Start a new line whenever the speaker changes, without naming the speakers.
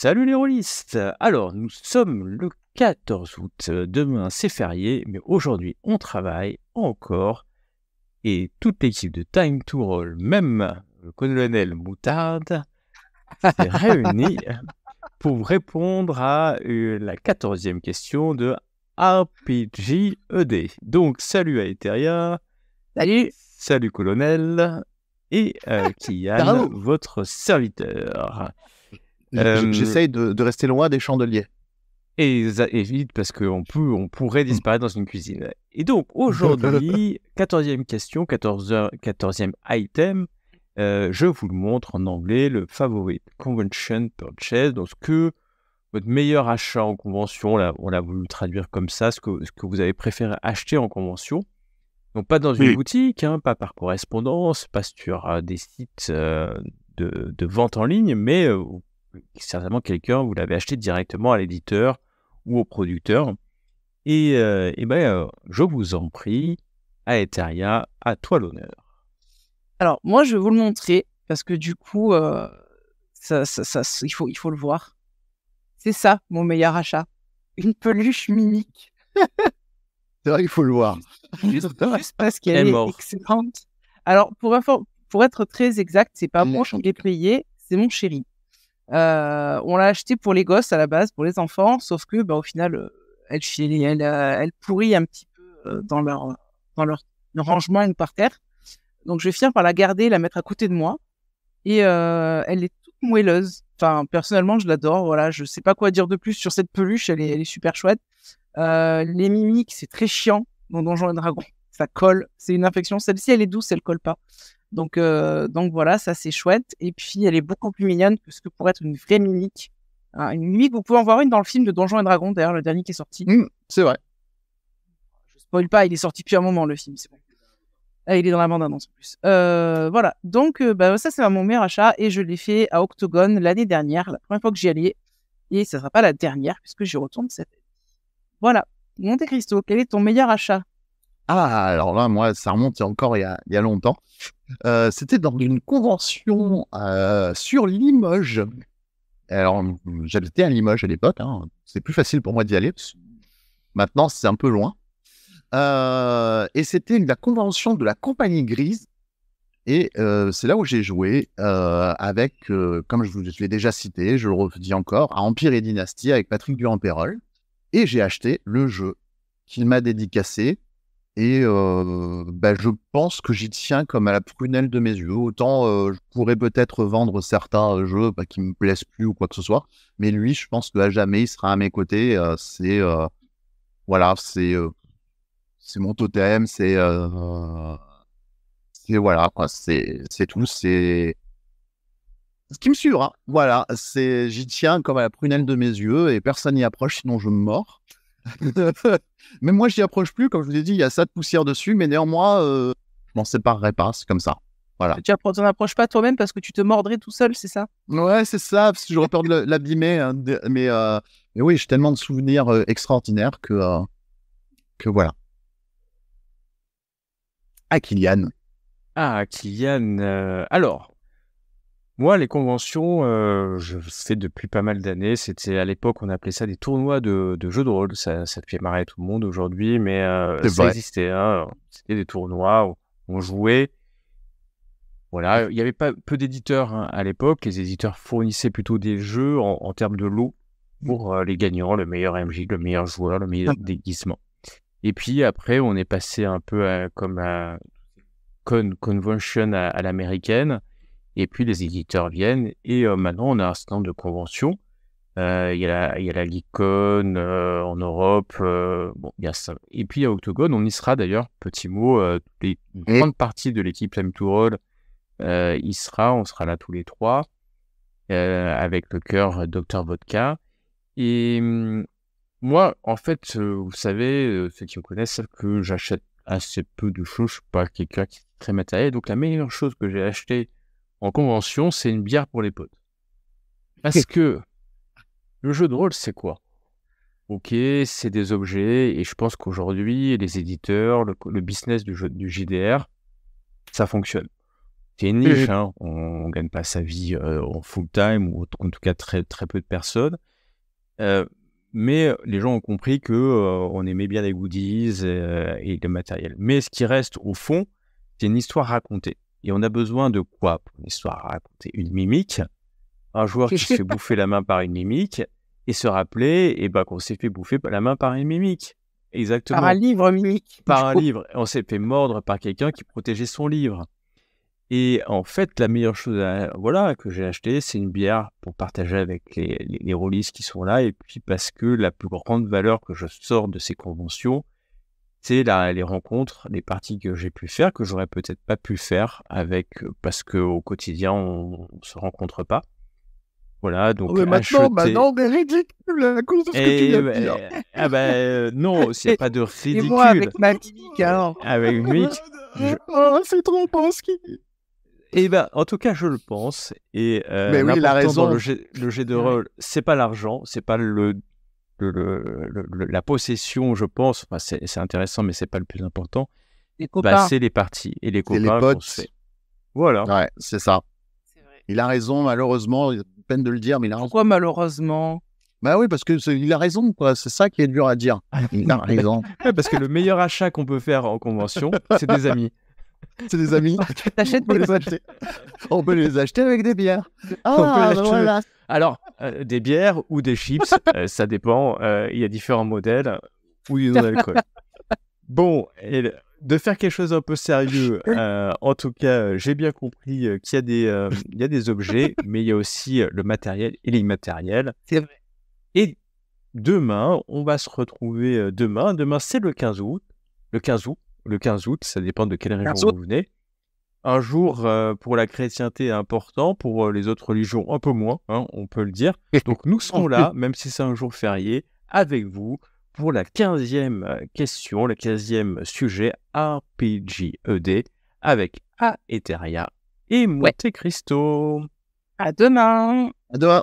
Salut les rôlistes Alors, nous sommes le 14 août. Demain, c'est férié, mais aujourd'hui, on travaille encore. Et toute l'équipe de Time to Roll, même le colonel Moutarde, s'est réunie pour répondre à euh, la 14e question de RPGED. Donc, salut à Eteria.
Salut
Salut colonel. Et euh, Kian, votre serviteur.
Euh, J'essaye de, de, rester loin des chandeliers.
Et, et vite, parce qu'on peut, on pourrait disparaître dans une cuisine. Et donc, aujourd'hui, 14e question, 14 14e item. Euh, je vous le montre en anglais, le Favorite Convention Purchase. Donc, ce que votre meilleur achat en convention, là, on l'a voulu traduire comme ça, ce que, ce que vous avez préféré acheter en convention. Donc, pas dans une boutique, hein, pas par correspondance, pas sur euh, des sites euh, de, de, vente en ligne, mais euh, certainement quelqu'un, vous l'avez acheté directement à l'éditeur ou au producteur. Et, et ben, je vous en prie, à Eteria, à toi l'honneur.
Alors, moi, je vais vous le montrer parce que du coup, ça, ça, ça, il, faut, il faut le voir. C'est ça, mon meilleur achat. Une peluche mimique.
C'est vrai qu'il faut le voir.
Juste, parce qu'elle est, excellente. Alors, pour, pour être très exact, c'est pas moi qui l'ai payé, c'est mon chéri. Euh, on l'a acheté pour les gosses à la base, pour les enfants, sauf que, bah, au final, euh, elle, elle, euh, elle, pourrit un petit peu dans leur, dans leur, rangement et par terre. Donc, je vais finir par la garder, la mettre à côté de moi. Et elle est toute moelleuse. Enfin, personnellement, je l'adore. Voilà, je sais pas quoi dire de plus sur cette peluche. Elle est, super chouette. Euh, les mimiques, c'est très chiant dans Donjons et Dragons. Ça colle, c'est une infection. Celle-ci, elle est douce, elle colle pas. Donc, euh, donc voilà, ça c'est chouette. Et puis, elle est beaucoup plus mignonne que ce que pourrait être une vraie mimique. Ah, une mimique, vous pouvez en voir une dans le film de Donjons et Dragons, d'ailleurs, le dernier qui est sorti.
Mmh, c'est vrai.
Je spoil pas, il est sorti depuis un moment, le film, c'est bon. Ah, il est dans la bande-annonce en plus. Euh, voilà, donc bah, ça c'est mon meilleur achat et je l'ai fait à Octogone l'année dernière, la première fois que j'y allais. Et ça sera pas la dernière puisque j'y retourne cette année. Voilà. Monte Cristo, quel est ton meilleur achat?
Ah, alors là, moi, ça remonte encore il y a, longtemps. Euh, c'était dans une convention euh, sur Limoges. Alors, j'habitais à Limoges à l'époque. Hein. C'est plus facile pour moi d'y aller. Maintenant, c'est un peu loin. Euh, et c'était la convention de la Compagnie Grise. Et c'est là où j'ai joué avec, comme je vous l'ai déjà cité, je le redis encore, à Empire et Dynastie avec Patrick Durand-Pérol et j'ai acheté le jeu qu'il m'a dédicacé. Et euh, bah, je pense que j'y tiens comme à la prunelle de mes yeux. Autant euh, je pourrais peut-être vendre certains jeux bah, qui me plaisent plus ou quoi que ce soit, mais lui, je pense qu'à jamais il sera à mes côtés. Euh, c'est voilà, c'est mon totem, c'est voilà c'est c'est tout, c'est ce qui me hein. Voilà, c'est, j'y tiens comme à la prunelle de mes yeux et personne n'y approche, sinon je me mords. Même moi, j'y approche plus. Comme je vous ai dit, il y a ça de poussière dessus, mais néanmoins, euh, je m'en séparerai pas. C'est comme ça. Voilà.
Tu n'en approches pas toi-même parce que tu te mordrais tout seul, c'est ça?
Ouais, c'est ça, parce que j'aurais peur de l'abîmer. Hein, mais, euh, mais oui, j'ai tellement de souvenirs euh, extraordinaires que, que voilà. Ah, Kylian.
Ah, Kylian. alors, moi, les conventions, euh, je fais depuis pas mal d'années. C'était à l'époque, on appelait ça des tournois de, jeux de rôle. Ça, ça fait marrer tout le monde aujourd'hui, mais euh, ça existait. Hein. C'était des tournois où on jouait. Voilà, il y avait pas peu d'éditeurs hein, à l'époque. Les éditeurs fournissaient plutôt des jeux en, termes de lots pour euh, les gagnants, le meilleur MJ, le meilleur joueur, le meilleur déguisement. Et puis après, on est passé un peu comme à convention à l'américaine et puis les éditeurs viennent. Et euh, maintenant, on a un certain nombre de conventions. Euh, il y, a la Licon euh, en Europe. bon, il y a ça. Et puis à Octogone, on y sera d'ailleurs. Petit mot, les, une grande partie de l'équipe Time to Roll y sera. On sera là tous les trois avec le cœur Dr Vodka. Et hum, moi, en fait, vous savez, ceux qui me connaissent savent que j'achète assez peu de choses. Je suis pas quelqu'un qui est très matériel. Donc la meilleure chose que j'ai acheté en convention, c'est une bière pour les potes. Parce que le jeu de rôle, c'est quoi? Ok, c'est des objets, et je pense qu'aujourd'hui, les éditeurs, le, business du, jeu, du JDR, ça fonctionne. c'est une niche. Hein. On, ne gagne pas sa vie en full time ou en tout cas très très peu de personnes. mais les gens ont compris que on aimait bien les goodies et le matériel. Mais ce qui reste au fond, c'est une histoire racontée. Et on a besoin de quoi pour une histoire à raconter? Une mimique, un joueur qui se fait bouffer la main par une mimique et se rappeler et ben, qu'on s'est fait bouffer la main par une mimique. Exactement.
Par un livre mimique.
Par un livre. On s'est fait mordre par quelqu'un qui protégeait son livre. Et en fait, la meilleure chose voilà, que j'ai acheté, c'est une bière pour partager avec les, les, les qui sont là. Et puis parce que la plus grande valeur que je sors de ces conventions, c'est les rencontres, les parties que j'ai pu faire, que j'aurais peut-être pas pu faire avec, parce qu'au quotidien, on ne se rencontre pas. Voilà, donc.
Oh, mais maintenant, maintenant, mais ridicule à cause de ce que tu viens de dire.
Ah ben non, s'il n'y a pas de ridicule. Et
moi, avec ma alors.
Avec mimique.
Oh, c'est trop pensé.
Eh ben, en tout cas, je le pense. Et euh, mais oui, la raison. le jet, le jet de rôle, c'est pas l'argent, c'est pas le, le, la possession, je pense. Enfin, c'est intéressant, mais c'est pas le plus important.
Les bah, copains.
c'est les parties et les copains.
les potes.
Voilà.
Ouais, c'est ça. Il a raison, malheureusement, il peine de le dire, mais il a
Pourquoi malheureusement?
Bah oui, parce que il a raison, quoi. C'est ça qui est dur à dire. Il a raison.
parce que le meilleur achat qu'on peut faire en convention, c'est des amis.
C'est des amis.
T'achètes
des potes. On peut les acheter avec des bières. Ah, bah voilà.
Alors, euh, des bières ou des chips, euh, ça dépend. Euh, il y a différents modèles ou du non-alcool. Bon, et de faire quelque chose un peu sérieux, en tout cas, j'ai bien compris qu'il y, a des, il y a des objets, mais il y a aussi le matériel et l'immatériel.
C'est vrai.
Et demain, on va se retrouver demain. Demain, c'est le 15 août. Le 15 août. Le 15 août, ça dépend de quelle région vous venez un jour euh, pour la chrétienté important, pour euh, les autres religions un peu moins, hein, on peut le dire. Donc nous serons là, même si c'est un jour férié, avec vous pour la 15e euh, question, le 15e sujet RPGED avec Aetheria et Monte Cristo.
À demain.
À demain.